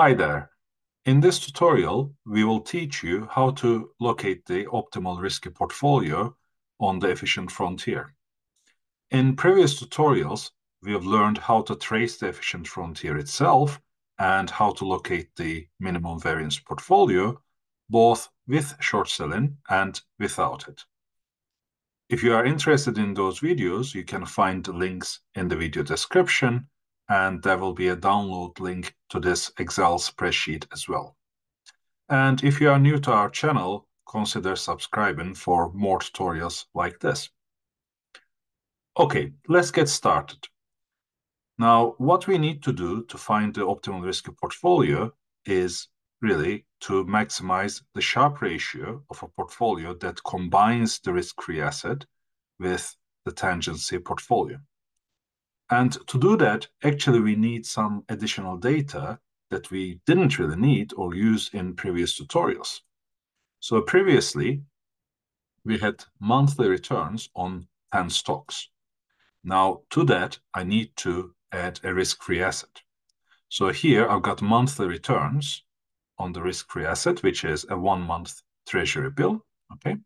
Hi there. In this tutorial, we will teach you how to locate the optimal risky portfolio on the efficient frontier. In previous tutorials, we have learned how to trace the efficient frontier itself and how to locate the minimum variance portfolio, both with short selling and without it. If you are interested in those videos, you can find the links in the video description and there will be a download link to this Excel spreadsheet as well. And if you are new to our channel, consider subscribing for more tutorials like this. Okay, let's get started. Now, what we need to do to find the optimal risky portfolio is really to maximize the Sharpe ratio of a portfolio that combines the risk-free asset with the tangency portfolio. And to do that, actually, we need some additional data that we didn't really need or use in previous tutorials. So previously, we had monthly returns on 10 stocks. Now, to that, I need to add a risk-free asset. So here I've got monthly returns on the risk-free asset, which is a one-month treasury bill. Okay.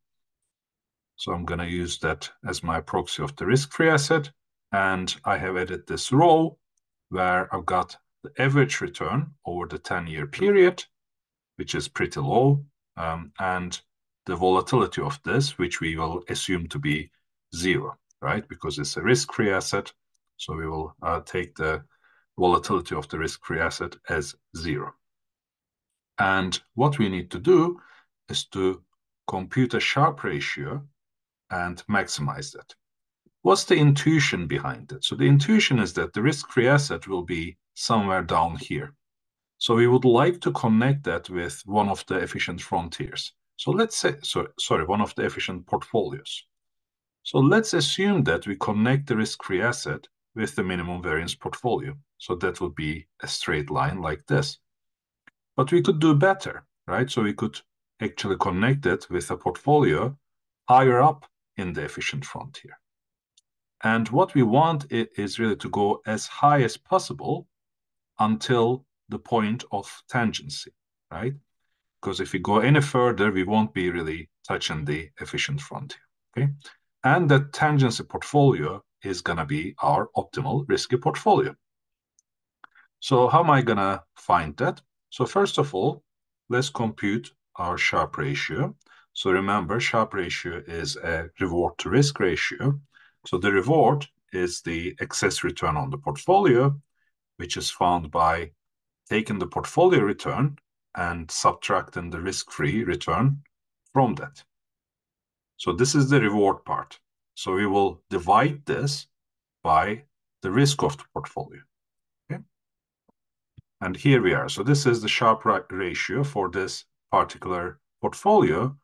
So I'm going to use that as my proxy of the risk-free asset. And I have added this row where I've got the average return over the 10-year period, which is pretty low, um, and the volatility of this, which we will assume to be zero, right? Because it's a risk-free asset. So we will uh, take the volatility of the risk-free asset as zero. And what we need to do is to compute a Sharpe ratio and maximize that. What's the intuition behind it? So the intuition is that the risk-free asset will be somewhere down here. So we would like to connect that with one of the efficient frontiers. So let's say, so, sorry, one of the efficient portfolios. So let's assume that we connect the risk-free asset with the minimum variance portfolio. So that would be a straight line like this. But we could do better, right? So we could actually connect it with a portfolio higher up in the efficient frontier. And what we want is really to go as high as possible until the point of tangency, right? Because if we go any further, we won't be really touching the efficient frontier, okay? And the tangency portfolio is going to be our optimal risky portfolio. So how am I going to find that? So first of all, let's compute our Sharpe ratio. So remember, Sharpe ratio is a reward to risk ratio. So the reward is the excess return on the portfolio, which is found by taking the portfolio return and subtracting the risk-free return from that. So this is the reward part. So we will divide this by the risk of the portfolio. Okay. And here we are. So this is the Sharpe ratio for this particular portfolio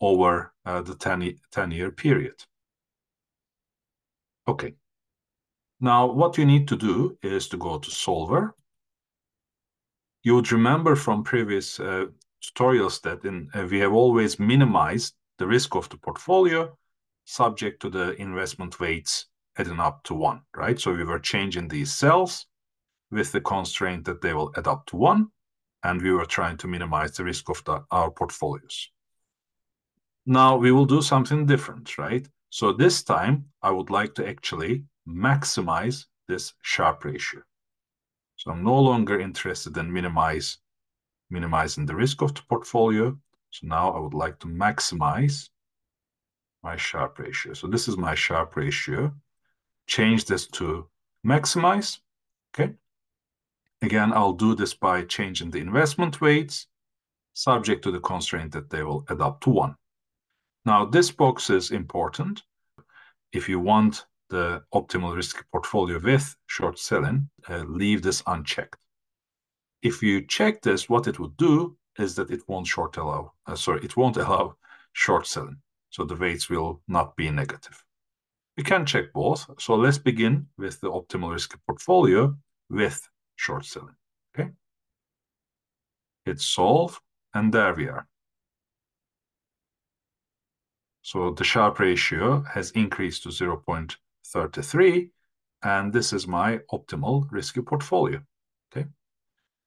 over uh, the 10, 10 year period. Okay. Now, what you need to do is to go to Solver. You would remember from previous uh, tutorials that in, uh, we have always minimized the risk of the portfolio subject to the investment weights adding up to one, right? So we were changing these cells with the constraint that they will add up to one, and we were trying to minimize the risk of the, our portfolios. Now we will do something different, right? So this time, I would like to actually maximize this Sharpe ratio. So I'm no longer interested in minimize, minimizing the risk of the portfolio. So now I would like to maximize my Sharpe ratio. So this is my Sharpe ratio. Change this to maximize. Okay. Again, I'll do this by changing the investment weights, subject to the constraint that they will add up to one. Now, this box is important. If you want the optimal risk portfolio with short selling, uh, leave this unchecked. If you check this, what it would do is that it won't short allow, uh, sorry, it won't allow short selling. So the weights will not be negative. We can check both. So let's begin with the optimal risk portfolio with short selling. Okay. Hit solve, and there we are. So the Sharpe ratio has increased to 0.33, and this is my optimal risky portfolio. Okay.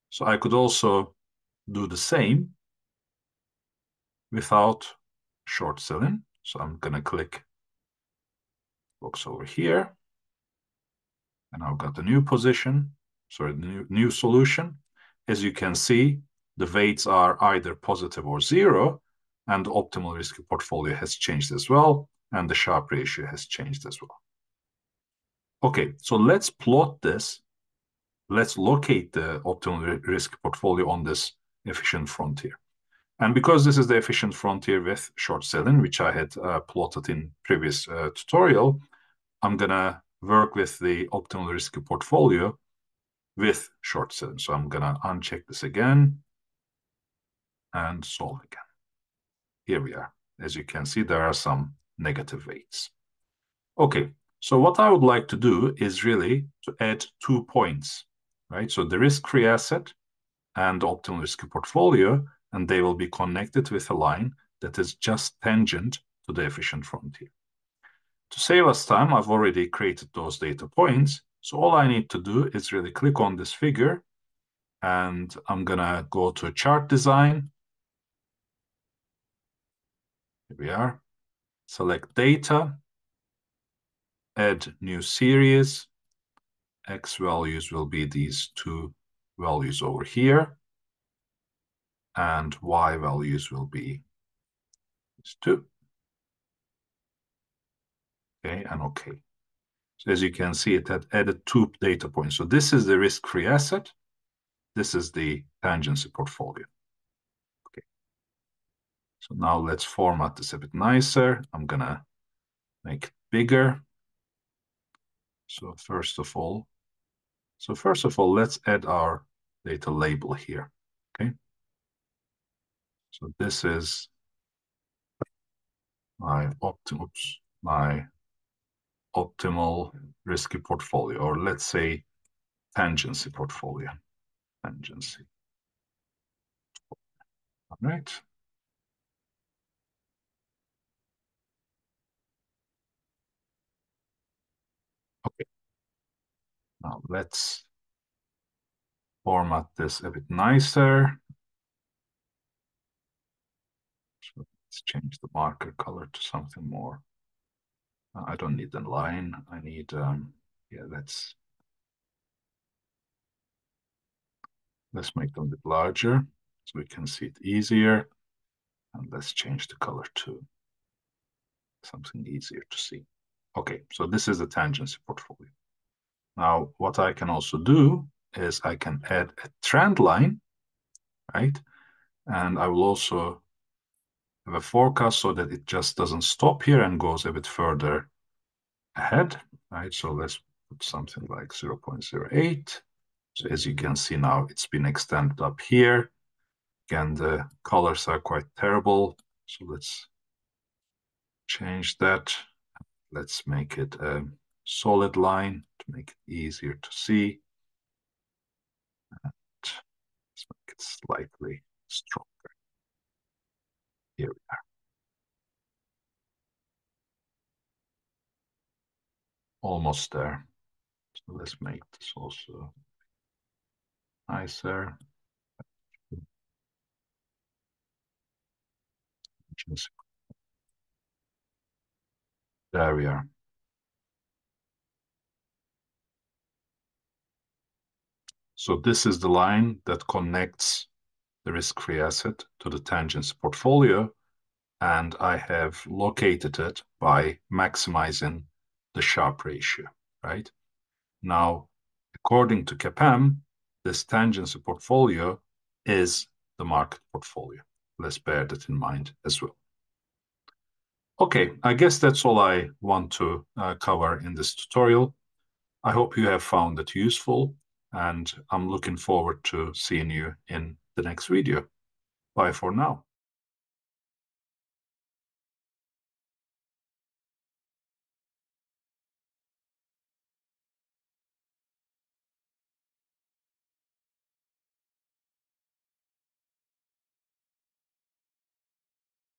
So I could also do the same without short selling. So I'm to click box over here. And I've got the new position, sorry, new, new solution. As you can see, the weights are either positive or zero, and the optimal risk portfolio has changed as well, and the Sharpe ratio has changed as well. Okay, so let's plot this. Let's locate the optimal risk portfolio on this efficient frontier. And because this is the efficient frontier with short selling, which I had uh, plotted in previous uh, tutorial, I'm gonna work with the optimal risk portfolio with short selling. So I'm gonna uncheck this again and solve again. Here we are. As you can see, there are some negative weights. Okay, so what I would like to do is really to add two points, right? So the risk-free asset and the optimal risk portfolio, and they will be connected with a line that is just tangent to the efficient frontier. To save us time, I've already created those data points. So all I need to do is really click on this figure and I'm gonna go to a chart design. Here we are. Select data, add new series. X values will be these two values over here and y values will be these two. Okay, and okay. So as you can see, it had added two data points. So this is the risk-free asset. This is the tangency portfolio. So now let's format this a bit nicer. I'm gonna make it bigger. So first of all, so first of all, let's add our data label here. Okay. So this is my optimal, my optimal risky portfolio, or let's say tangency portfolio. Tangency. All right. Now let's format this a bit nicer. So let's change the marker color to something more. Uh, I don't need a line. I need, um, yeah, let's, let's make them a bit larger so we can see it easier. And let's change the color to something easier to see. Okay, so this is the tangency portfolio. Now, what I can also do is I can add a trend line, right? And I will also have a forecast so that it just doesn't stop here and goes a bit further ahead, right? So let's put something like 0.08. So as you can see now, it's been extended up here. Again, the colors are quite terrible. So let's change that. Let's make it a solid line to make it easier to see. And let's make it slightly stronger. Here we are. Almost there. So let's make this also nicer. There we are. So this is the line that connects the risk-free asset to the tangency portfolio, and I have located it by maximizing the Sharpe ratio, right? Now, according to CAPM, this tangency portfolio is the market portfolio. Let's bear that in mind as well. Okay, I guess that's all I want to uh, cover in this tutorial. I hope you have found it useful, and I'm looking forward to seeing you in the next video. Bye for now.